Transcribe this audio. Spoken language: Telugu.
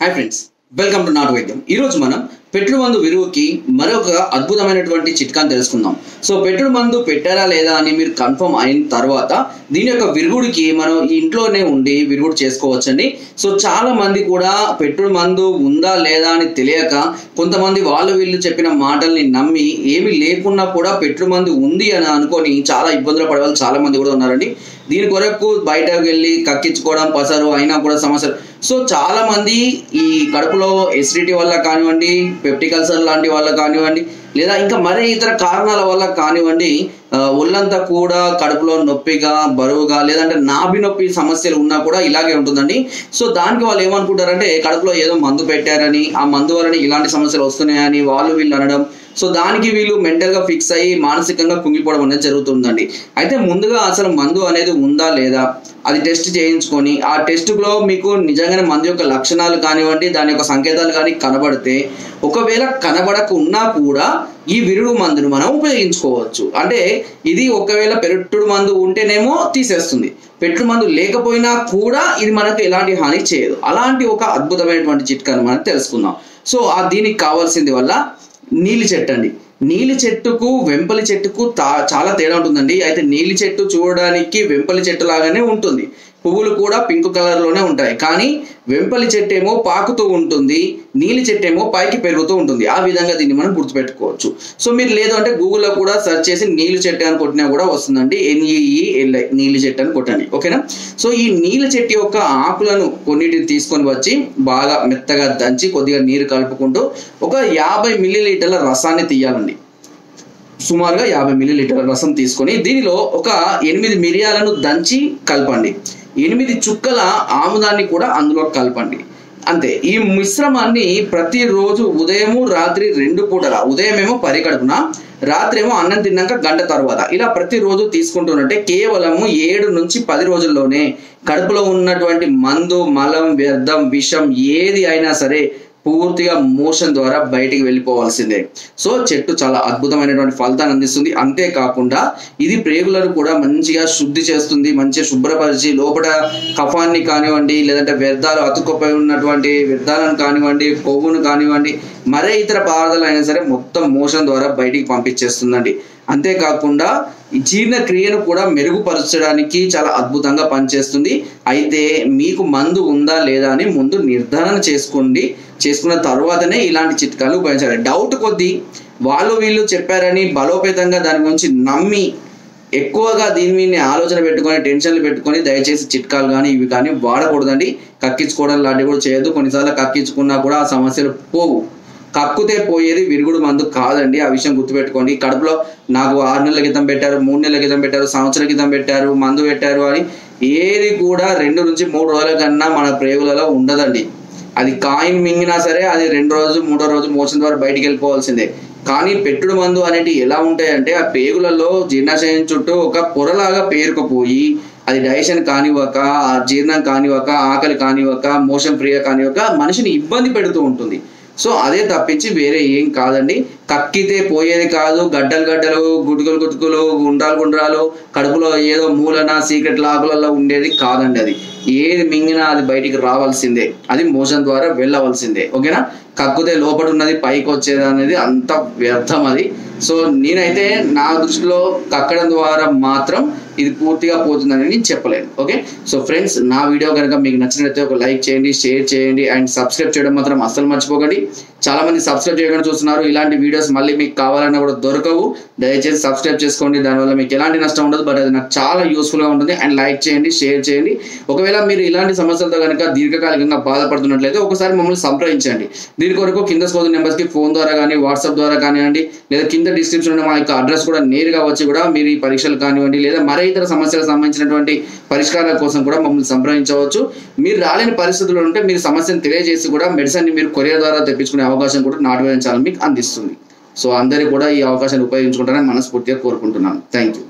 హాయ్ ఫ్రెండ్స్ వెల్కమ్ టు నాటు వైద్యం ఈరోజు మనం పెట్టుడు మందు విరుగుకి మరొక అద్భుతమైనటువంటి చిట్కాని తెలుసుకుందాం. సో పెట్టుడు మందు పెట్టారా లేదా అని మీరు కన్ఫర్మ్ అయిన తర్వాత దీని యొక్క విరుగుడికి మనం ఇంట్లోనే ఉండి విరుగుడు చేసుకోవచ్చండి. సో చాలా మంది కూడా పెట్టుడు మందు ఉందా లేదా అని తెలియక కొంతమంది వాళ్ళు వీళ్ళు చెప్పిన మాటల్ని నమ్మి ఏమీ లేకున్నా కూడా పెట్టుడు మందు ఉంది అని అనుకొని చాలా ఇబ్బందులు పడే వాళ్ళు చాలా మంది కూడా ఉన్నారండి. దీని కొరకు బయటకు వెళ్ళి కక్కించుకోవడం పసరు అయినా కూడా సమస్యలు సో చాలా మంది ఈ కడుపులో ఎసిడిటీ వల్ల కానివ్వండి పెప్టిక్ అల్సర్ లాంటి వల్ల కానివ్వండి లేదా ఇంకా మరే ఇతర కారణాల వల్ల కానివ్వండి ఒళ్ళంతా కూడా కడుపులో నొప్పిగా బరువుగా లేదంటే నాభి నొప్పి సమస్యలు ఉన్నా కూడా ఇలాగే ఉంటుందండి. సో దానికి వాళ్ళు ఏమనుకుంటారంటే కడుపులో ఏదో మందు పెట్టారని ఆ మందు వలన ఇలాంటి సమస్యలు వస్తున్నాయని వాళ్ళు వీళ్ళు అనడం సో దానికి వీళ్ళు మెంటల్గా ఫిక్స్ అయ్యి మానసికంగా కుంగిపోవడం అనేది జరుగుతుందండి. అయితే ముందుగా అసలు మందు అనేది ఉందా లేదా? అది టెస్ట్ చేయించుకొని ఆ టెస్ట్లో మీకు నిజంగానే మందు యొక్క లక్షణాలు కానివ్వండి దాని యొక్క సంకేతాలు కానీ కనబడితే ఒకవేళ కనబడకున్నా కూడా ఈ విరుడు మందును మనం ఉపయోగించుకోవచ్చు. అంటే ఇది ఒకవేళ పెట్టుడు మందు ఉంటేనేమో తీసేస్తుంది. పెట్టుడు మందు లేకపోయినా కూడా ఇది మనకు ఎలాంటి హాని చేయదు. అలాంటి ఒక అద్భుతమైనటువంటి చిట్కాను మనం తెలుసుకుందాం. సో ఆ దీనికి కావాల్సింది వల్ల నీలి చెట్టు అండి. నీలి చెట్టుకు వెంపలి చెట్టుకు తా- చాలా తేడా ఉంటుందండి. అయితే నీలి చెట్టు చూడడానికి వెంపలి చెట్టు లాగానే ఉంటుంది. పువ్వులు కూడా పింక్ కలర్లోనే ఉంటాయి. కానీ వెంపలి చెట్టు ఏమో పాకుతూ ఉంటుంది నీలి చెట్టు ఏమో పైకి పెరుగుతూ ఉంటుంది. ఆ విధంగా దీన్ని మనం గుర్తుపెట్టుకోవచ్చు. సో మీరు లేదు అంటే గూగుల్లో కూడా సెర్చ్ చేసి నీలి చెట్టు అని కొట్టినా కూడా వస్తుందండి. ఎన్ఈఈఎల్ఐ నీలి చెట్టు అని కొట్టండి. ఓకేనా? సో ఈ నీలి చెట్టు యొక్క ఆకులను కొన్నిటిని తీసుకొని వచ్చి బాగా మెత్తగా దంచి కొద్దిగా నీరు కలుపుకుంటూ ఒక యాభై మిల్లీలీటర్ల రసాన్ని తీయాలండి. సుమారుగా యాభై మిల్లీలీటర్ల రసం తీసుకొని దీనిలో ఒక ఎనిమిది మిరియాలను దంచి కలపండి. ఎనిమిది చుక్కల ఆముదాన్ని కూడా అందులో కలపండి. అంతే. ఈ మిశ్రమాన్ని ప్రతిరోజు ఉదయము రాత్రి రెండు పూటల ఉదయమేమో పరిగడుపున రాత్రి ఏమో అన్నం తిన్నాక గంట తర్వాత. ఇలా ప్రతిరోజు తీసుకుంటున్నట్టే కేవలము ఏడు నుంచి పది రోజుల్లోనే కడుపులో ఉన్నటువంటి మందు మలం వ్యర్థం విషం ఏది అయినా సరే పూర్తిగా మోషన్ ద్వారా బయటికి వెళ్ళిపోవాల్సిందే. సో చెట్టు చాలా అద్భుతమైనటువంటి ఫలితాన్ని అందిస్తుంది. అంతేకాకుండా ఇది ప్రేగులను కూడా మంచిగా శుద్ధి చేస్తుంది మంచిగా శుభ్రపరిచి లోపల కఫాన్ని కానివ్వండి లేదంటే వ్యర్థాలు అతుక్కుపోయి ఉన్నటువంటి వ్యర్థాలను కానివ్వండి కొవ్వును కానివ్వండి మరే ఇతర పదార్థాలు అయినా సరే మొత్తం మోషన్ ద్వారా బయటికి పంపించేస్తుందండి. అంతేకాకుండా జీర్ణక్రియను కూడా మెరుగుపరచడానికి చాలా అద్భుతంగా పనిచేస్తుంది. అయితే మీకు మందు ఉందా లేదా అని ముందు నిర్ధారణ చేసుకోండి. చేసుకున్న తర్వాతనే ఇలాంటి చిట్కాలు ఉపయోగించాలి. డౌట్ కొద్దీ వాళ్ళు వీళ్ళు చెప్పారని బలోపేతంగా దాని గురించి నమ్మి ఎక్కువగా దీని మీద ఆలోచన పెట్టుకొని టెన్షన్లు పెట్టుకొని దయచేసి చిట్కాలు కానీ ఇవి కానీ వాడకూడదండి. కక్కించుకోవడం లాంటివి కూడా చేయొద్దు. కొన్నిసార్లు కక్కించుకున్నా కూడా ఆ సమస్యలు పోవు. కక్కుతే పోయేది విరుగుడు మందు కాదండి. ఆ విషయం గుర్తుపెట్టుకోండి. కడుపులో నాకు ఆరు నెలల క్రితం పెట్టారు మూడు నెలల క్రితం పెట్టారు సంవత్సరం క్రితం పెట్టారు మందు పెట్టారు అని ఏది కూడా రెండు నుంచి మూడు రోజుల కన్నా మన ప్రేగులలో ఉండదండి. అది కాయిన్ మింగినా సరే అది రెండు రోజు మూడో రోజు మోషన్ ద్వారా బయటికి వెళ్ళిపోవాల్సిందే. కానీ పెట్టుడు మందు అనేటివి ఎలా ఉంటాయంటే ఆ పేగులలో జీర్ణాశయం చుట్టూ ఒక పొరలాగా పేరుకుపోయి అది డైజెషన్ కానివ్వక ఆ జీర్ణం కానివ్వక ఆకలి కానివ్వక మోషన్ ప్రియ కానివ్వక మనిషిని ఇబ్బంది పెడుతూ ఉంటుంది. సో అదే తప్పించి వేరే ఏం కాదండి. కక్కితే పోయేది కాదు. గడ్డలు గడ్డలు గుటుకులు గుటుకులు గుండ్రాలు గుండ్రాలు కడుపులో ఏదో మూలన సీక్రెట్ లాకులలో ఉండేది కాదండి అది. ఏది మింగినా అది బయటికి రావాల్సిందే. అది మోషన్ ద్వారా వెళ్ళవలసిందే. ఓకేనా? కక్కుతే లోపల ఉన్నది పైకి వచ్చేది అనేది అంత వ్యర్థం అది. సో నేనైతే నా దృష్టిలో కక్కడం ద్వారా మాత్రం ఇది పూర్తిగా పోతుందని నేను చెప్పలేను. ఓకే? సో ఫ్రెండ్స్ నా వీడియో కనుక మీకు నచ్చినట్లయితే ఒక లైక్ చేయండి షేర్ చేయండి అండ్ సబ్స్క్రైబ్ చేయడం మాత్రం అస్సలు మర్చిపోకండి. చాలా మంది సబ్స్క్రైబ్ చేయకుండా చూస్తున్నారు. ఇలాంటి వీడియో వీడియోస్ మళ్ళీ మీకు కావాలన్నా కూడా దొరకవు. దయచేసి సబ్స్క్రైబ్ చేసుకోండి దానివల్ల మీకు ఎలాంటి నష్టం ఉండదు బట్ అది నాకు చాలా యూస్ఫుల్గా ఉంటుంది. అండ్ లైక్ చేయండి షేర్ చేయండి. ఒకవేళ మీరు ఇలాంటి సమస్యలతో కనుక దీర్ఘకాలికంగా బాధపడుతున్నట్లయితే ఒకసారి మమ్మల్ని సంప్రదించండి. దీని కొరకు కింద స్కోర్ నెంబర్స్కి ఫోన్ ద్వారా కానీ వాట్సాప్ ద్వారా కానివ్వండి లేదా కింద డిస్క్రిప్షన్ మా యొక్క అడ్రస్ కూడా నేరుగా వచ్చి కూడా మీరు ఈ పరీక్షలు కానివ్వండి లేదా మరే ఇతర సమస్యలకు సంబంధించినటువంటి పరిష్కారాల కోసం కూడా మమ్మల్ని సంప్రదించవచ్చు. మీరు రాలేని పరిస్థితులు ఉంటే మీరు సమస్యను తెలియజేసి కూడా మెడిసిన్ని మీరు కొరియర్ ద్వారా తెప్పించుకునే అవకాశం కూడా నాటు వేయించాలని మీకు అందిస్తుంది. సో అందరికీ కూడా ఈ అవకాశాన్ని ఉపయోగించుకుంటారని మనస్ఫూర్తిగా కోరుకుంటున్నాను. Thank you